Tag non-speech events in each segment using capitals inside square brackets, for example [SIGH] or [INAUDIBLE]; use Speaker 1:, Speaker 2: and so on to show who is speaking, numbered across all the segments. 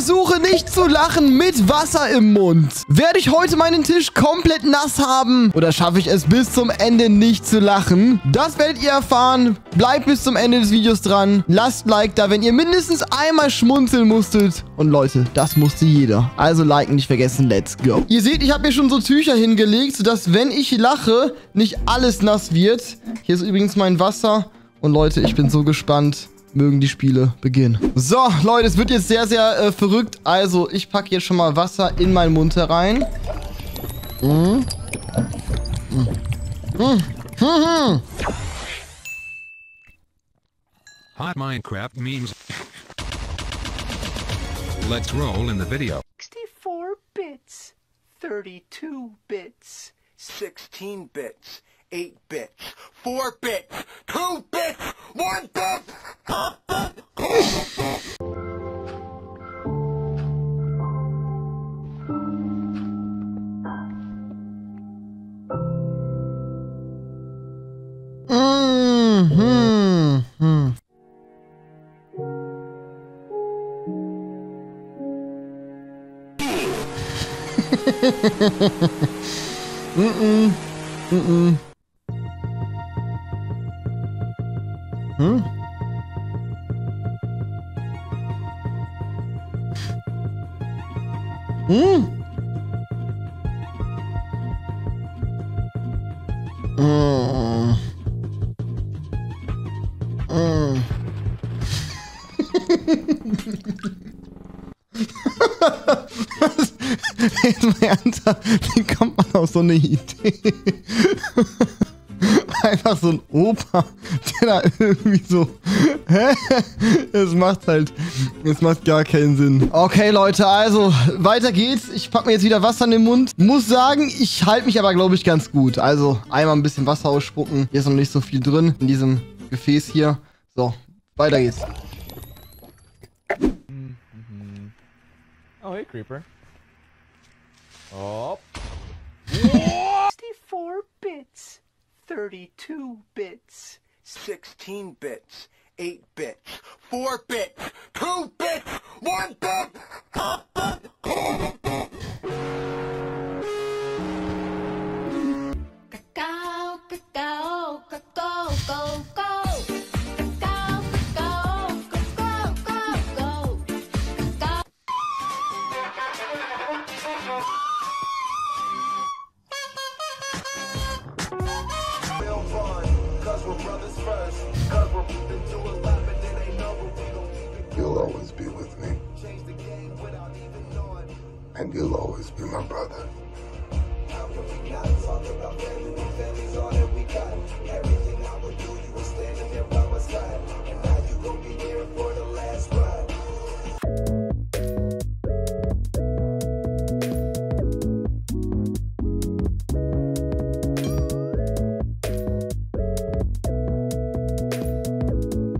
Speaker 1: Versuche nicht zu lachen mit Wasser im Mund. Werde ich heute meinen Tisch komplett nass haben? Oder schaffe ich es bis zum Ende nicht zu lachen? Das werdet ihr erfahren. Bleibt bis zum Ende des Videos dran. Lasst Like da, wenn ihr mindestens einmal schmunzeln musstet. Und Leute, das musste jeder. Also liken nicht vergessen. Let's go. Ihr seht, ich habe hier schon so Tücher hingelegt, sodass, wenn ich lache, nicht alles nass wird. Hier ist übrigens mein Wasser. Und Leute, ich bin so gespannt. Mögen die Spiele beginnen. So, Leute, es wird jetzt sehr, sehr äh, verrückt. Also, ich packe jetzt schon mal Wasser in meinen Mund herein. Mhm. Mhm. Mhm. Mhm.
Speaker 2: Hot Minecraft memes. Let's roll in the video.
Speaker 3: 64 bits, 32 bits, 16 bits, 8 bits, 4 bits, 2 bits, 1 bit!
Speaker 1: Mhm. Mhm. Mm-mm. Mm-mm. Hm? Hm? Mm. [LAUGHS] Mm. Jetzt mal ernsthaft, wie kommt man auf so eine Idee? Einfach so ein Opa, der da irgendwie so. Hä? Es macht halt. Es macht gar keinen Sinn. Okay, Leute, also weiter geht's. Ich pack mir jetzt wieder Wasser in den Mund. Muss sagen, ich halte mich aber, glaube ich, ganz gut. Also einmal ein bisschen Wasser ausspucken. Hier ist noch nicht so viel drin in diesem Gefäß hier. So, weiter geht's.
Speaker 4: Oh, hey, Creeper. Oh.
Speaker 3: 32 bits, 16 bits, 8 bits, 4 bits, 2 bits, 1 bit!
Speaker 5: Always be with me. And you'll always be my brother.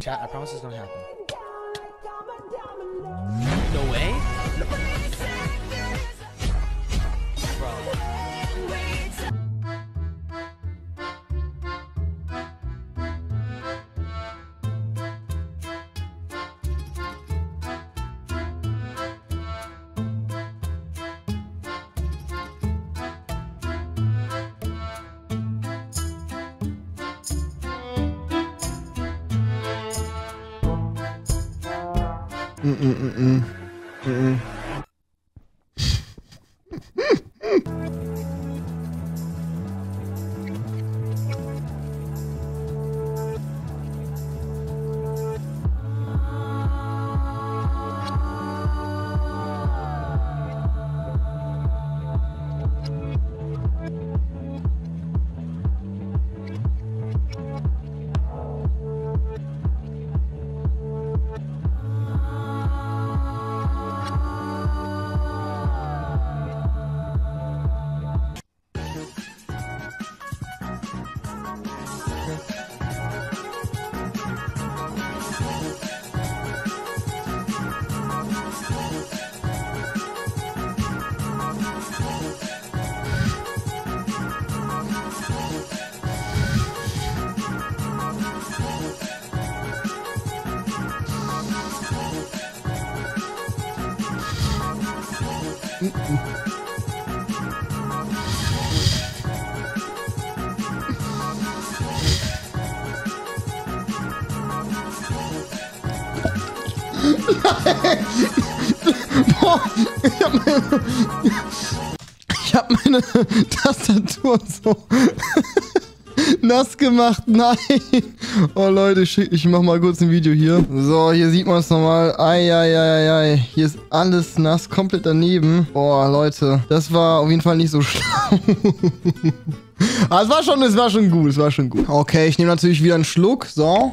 Speaker 4: Chat, I promise this don't happen.
Speaker 1: Mm-mm-mm-mm. Mm-mm. Boah, ich hab meine, ich hab meine Tastatur so nass gemacht. Nein. Oh Leute, ich, mach mal kurz ein Video hier. So, hier sieht man es nochmal. Eieieiei. Hier ist alles nass, komplett daneben. Boah, Leute, das war auf jeden Fall nicht so [LAUGHS] schlau. Aber es war schon, es war schon gut, es war schon gut. Okay, ich nehme natürlich wieder einen Schluck. So.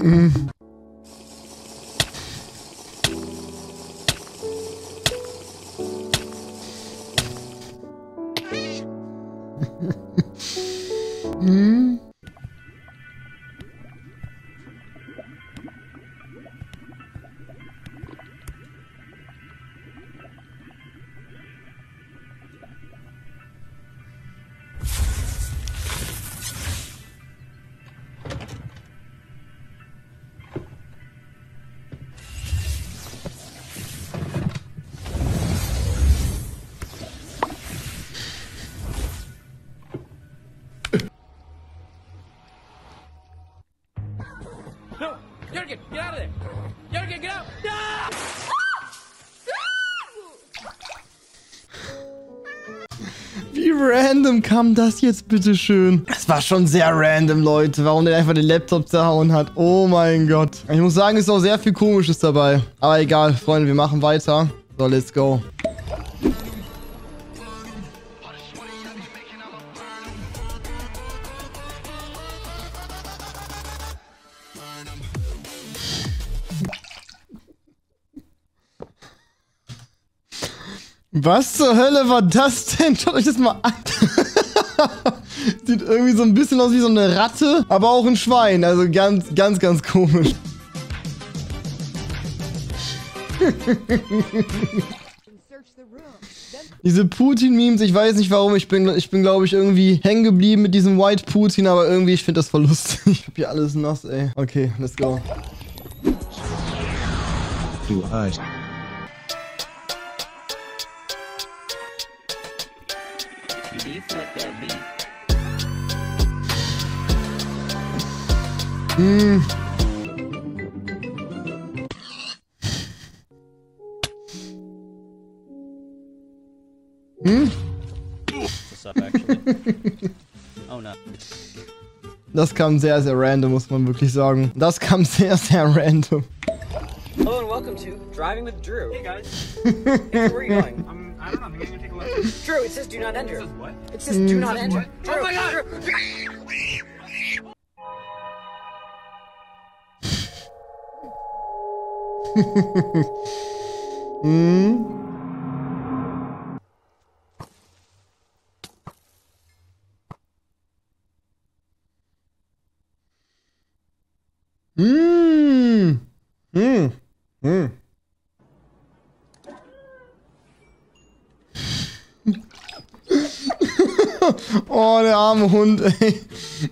Speaker 4: Mm-mm.
Speaker 1: Wie random kam das jetzt bitte schön? Das war schon sehr random, Leute. Warum der einfach den Laptop zerhauen hat. Oh mein Gott. Ich muss sagen, es ist auch sehr viel Komisches dabei. Aber egal, Freunde, wir machen weiter. So, let's go. Was zur Hölle war das denn? Schaut euch das mal an. [LAUGHS] Sieht irgendwie so ein bisschen aus wie so eine Ratte, aber auch ein Schwein. Also ganz, ganz, ganz komisch. [LAUGHS] Diese Putin-Memes, ich weiß nicht warum, ich bin, ich bin glaube ich irgendwie hängen geblieben mit diesem White Putin, aber irgendwie, ich finde das voll lustig. Ich hab hier alles nass, ey. Okay, let's go.
Speaker 6: Du Arsch.
Speaker 7: Oh no.
Speaker 1: Das kam sehr, sehr random, muss man wirklich sagen. Das kam sehr, sehr random.
Speaker 8: Hello and welcome to Driving with Drew. Hey guys. hey, where are you going?
Speaker 3: Um, I don't know. I'm gonna take a look.
Speaker 8: Drew, it says do not enter.
Speaker 3: what?
Speaker 8: It says do not enter. Drew,
Speaker 3: Oh my God!
Speaker 8: Drew. [LAUGHS]
Speaker 1: Mmh. Oh, der arme Hund, ey.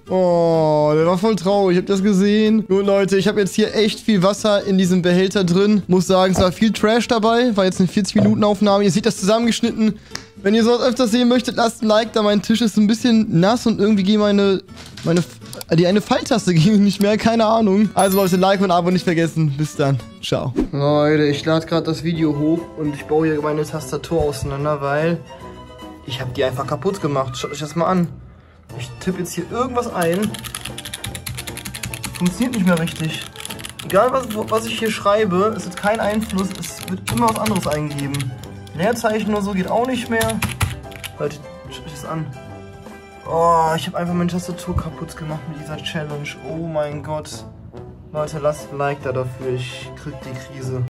Speaker 1: Oh, der war voll traurig. Ich hab das gesehen. Gut, Leute, ich habe jetzt hier echt viel Wasser in diesem Behälter drin. Muss sagen, es war viel Trash dabei. War jetzt eine 40-Minuten-Aufnahme. Ihr seht das zusammengeschnitten. Wenn ihr sowas öfters sehen möchtet, lasst ein Like da. Mein Tisch ist ein bisschen nass und irgendwie gehen meine, meine Die eine Pfeiltaste [LAUGHS] ging nicht mehr, keine Ahnung. Also Leute, Like und Abo nicht vergessen. Bis dann. Ciao. Leute, ich lade gerade das Video hoch und ich baue hier meine Tastatur auseinander, weil ich habe die einfach kaputt gemacht. Schaut euch das mal an. Ich tippe jetzt hier irgendwas ein. Funktioniert nicht mehr richtig. Egal was, was ich hier schreibe, es hat keinen Einfluss. Es wird immer was anderes eingeben. Leerzeichen oder so geht auch nicht mehr. Leute, schaut euch das an. Oh, ich habe einfach meine Tastatur kaputt gemacht mit dieser Challenge. Oh mein Gott. Leute, lasst ein Like da dafür. Ich krieg die Krise.